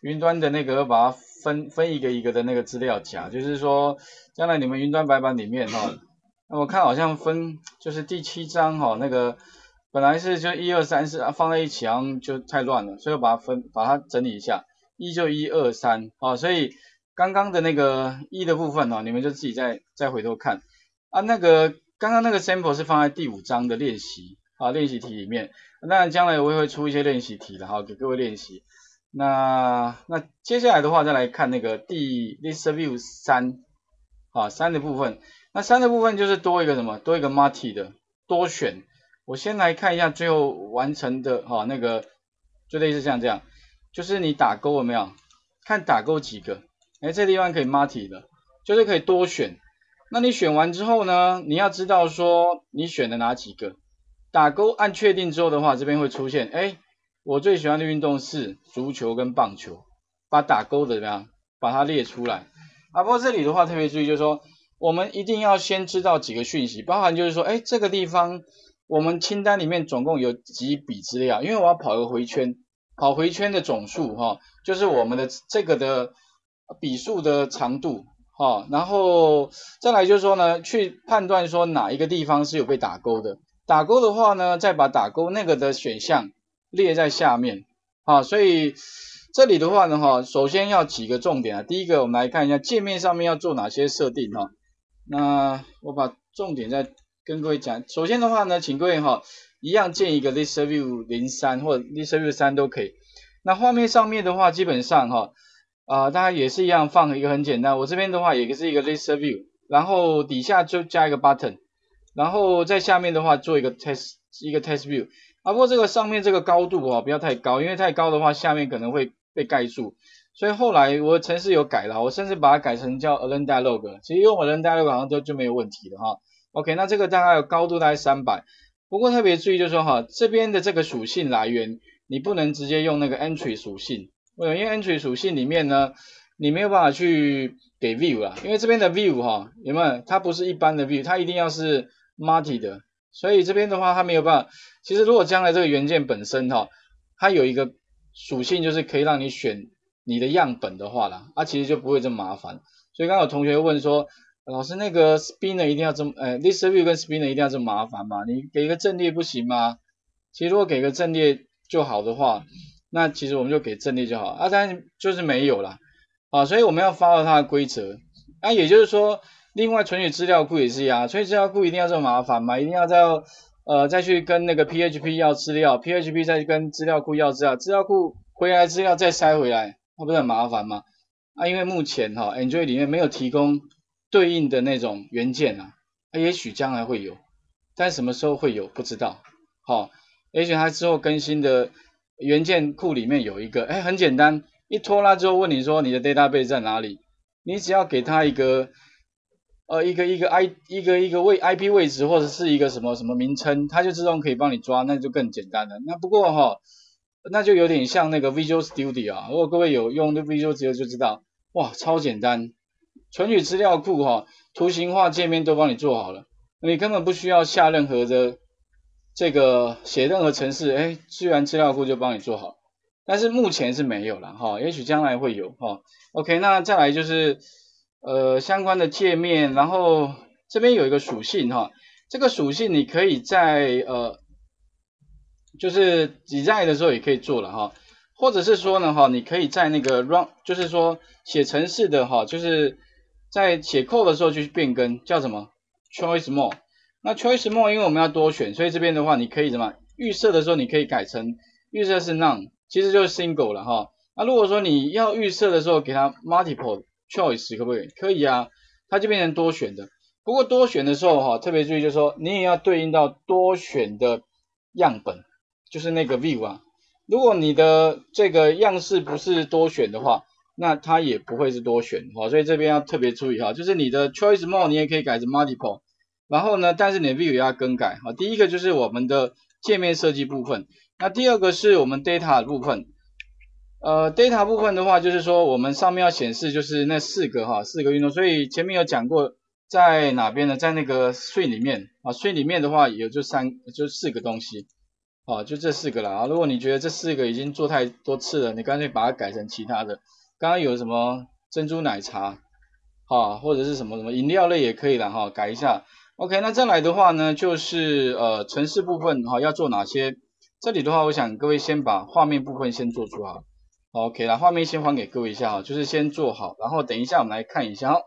云端的那个把它分分一个一个的那个资料夹，就是说将来你们云端白板里面哈，那我看好像分就是第七章哈，那个本来是就一二三四放在一起，好像就太乱了，所以我把它分把它整理一下，一就一二三啊，所以刚刚的那个一的部分呢，你们就自己再再回头看啊，那个刚刚那个 sample 是放在第五章的练习啊练习题里面，那将来我也会出一些练习题的哈，给各位练习。那那接下来的话，再来看那个第 list view 三啊三的部分。那三的部分就是多一个什么？多一个 multi 的多选。我先来看一下最后完成的哈那个，就类似像这样，就是你打勾有没有？看打勾几个？哎，这地方可以 multi 的，就是可以多选。那你选完之后呢，你要知道说你选的哪几个？打勾按确定之后的话，这边会出现哎。我最喜欢的运动是足球跟棒球，把打勾的怎么样？把它列出来。啊，不过这里的话特别注意，就是说我们一定要先知道几个讯息，包含就是说，哎，这个地方我们清单里面总共有几笔资料，因为我要跑个回圈，跑回圈的总数哈，就是我们的这个的笔数的长度哈，然后再来就是说呢，去判断说哪一个地方是有被打勾的，打勾的话呢，再把打勾那个的选项。列在下面，啊，所以这里的话呢，哈，首先要几个重点啊。第一个，我们来看一下界面上面要做哪些设定哈。那我把重点再跟各位讲。首先的话呢，请各位哈，一样建一个 list view 零三或者 list view 三都可以。那画面上面的话，基本上哈，啊，大家也是一样放一个很简单。我这边的话也是一个 list view，然后底下就加一个 button，然后在下面的话做一个 test 一个 test view。啊，不过这个上面这个高度哦，不要太高，因为太高的话，下面可能会被盖住。所以后来我程式有改了，我甚至把它改成叫 Align Dialog，其实用 Align Dialog 好像都就没有问题了哈。OK，那这个大概有高度大概三百，不过特别注意就是说哈，这边的这个属性来源，你不能直接用那个 Entry 属性，因为 Entry 属性里面呢，你没有办法去给 View 啊，因为这边的 View 哈，有没有？它不是一般的 View，它一定要是 Multi 的。所以这边的话，它没有办法。其实如果将来这个元件本身哈，它有一个属性，就是可以让你选你的样本的话啦，它其实就不会这么麻烦。所以刚刚有同学问说，老师那个 spinner 一定要这么，呃，list view 跟 spinner 一定要这么麻烦吗？你给一个阵列不行吗？其实如果给个阵列就好的话，那其实我们就给阵列就好啊，但就是没有啦。啊，所以我们要发到它的规则。那也就是说。另外存取资料库也是一样，存取资料库一定要这么麻烦吗？一定要再呃再去跟那个 PHP 要资料，PHP 再去跟资料库要资料，资料库回来资料再塞回来，那不是很麻烦吗？啊，因为目前哈 Android 里面没有提供对应的那种元件啊，也许将来会有，但什么时候会有不知道。好，也许它之后更新的元件库里面有一个，哎，很简单，一拖拉之后问你说你的 database 在哪里，你只要给它一个。呃，一个一个 i 一个一个位 IP 位置或者是一个什么什么名称，它就自动可以帮你抓，那就更简单了。那不过哈，那就有点像那个 Visual Studio 啊。如果各位有用的 Visual Studio 就知道，哇，超简单，存取资料库哈，图形化界面都帮你做好了，你根本不需要下任何的这个写任何程式，哎，资源资料库就帮你做好。但是目前是没有了哈，也许将来会有哈。OK，那再来就是。呃，相关的界面，然后这边有一个属性哈，这个属性你可以在呃，就是你在的时候也可以做了哈，或者是说呢哈，你可以在那个 run，就是说写程式的哈，就是在写 code 的时候去变更，叫什么？Choice more，那 choice more 因为我们要多选，所以这边的话你可以什么？预设的时候你可以改成预设是 none，其实就是 single 了哈，那如果说你要预设的时候给它 multiple。Choice 可不可以？可以啊，它就变成多选的。不过多选的时候哈，特别注意就是说，你也要对应到多选的样本，就是那个 view 啊。如果你的这个样式不是多选的话，那它也不会是多选哈。所以这边要特别注意哈，就是你的 choice more 你也可以改成 multiple，然后呢，但是你的 view 也要更改哈。第一个就是我们的界面设计部分，那第二个是我们 data 的部分。呃，data 部分的话，就是说我们上面要显示就是那四个哈，四个运动，所以前面有讲过在哪边呢？在那个 swing 里面啊，swing 里面的话有就三就四个东西哦，就这四个了啊。如果你觉得这四个已经做太多次了，你干脆把它改成其他的。刚刚有什么珍珠奶茶，哈，或者是什么什么饮料类也可以了哈，改一下。OK，那再来的话呢，就是呃城市部分哈要做哪些？这里的话，我想各位先把画面部分先做出好。OK 了，画面先还给各位一下哈，就是先做好，然后等一下我们来看一下哦。